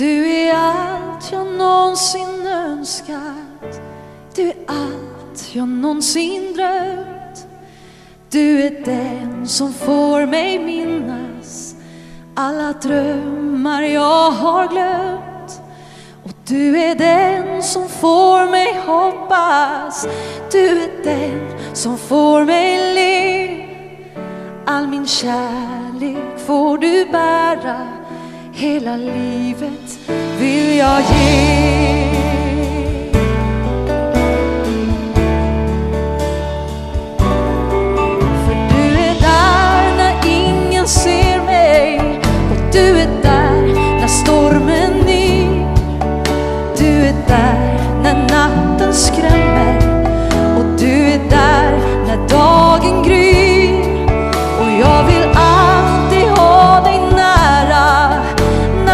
Du är allt jag någonsin önskat. Du är allt jag någonsin drömt. Du är den som får mig minnas alla drömmar jag har glömt. Och du är den som får mig hoppas. Du är den som får mig le. All min kärlek får du bära. Hela livet vill jag ge.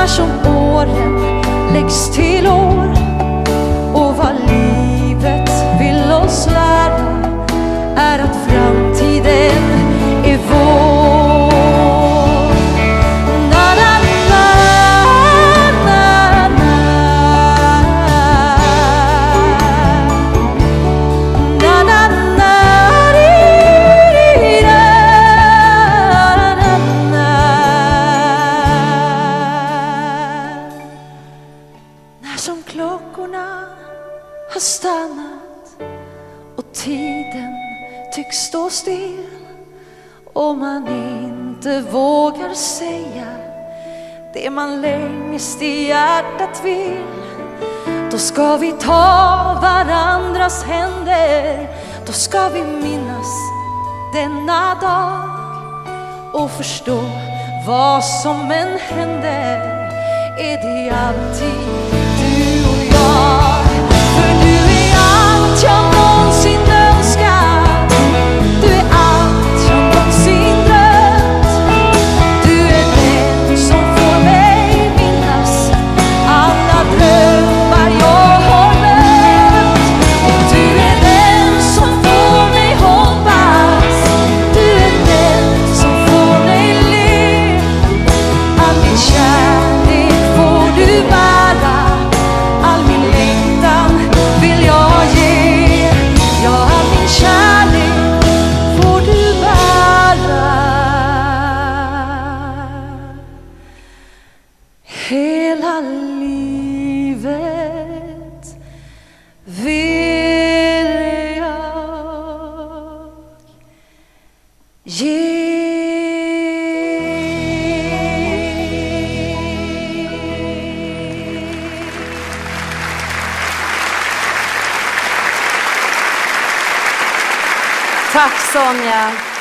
Som åren läggs till. Som klockorna har stannat och tiden tycks stå still. Och man inte vågar säga det man längst i hjärtat vill. Då ska vi ta varandras händer. Då ska vi minnas denna dag och förstå vad som än händer. Är det alltid Tack Sonja.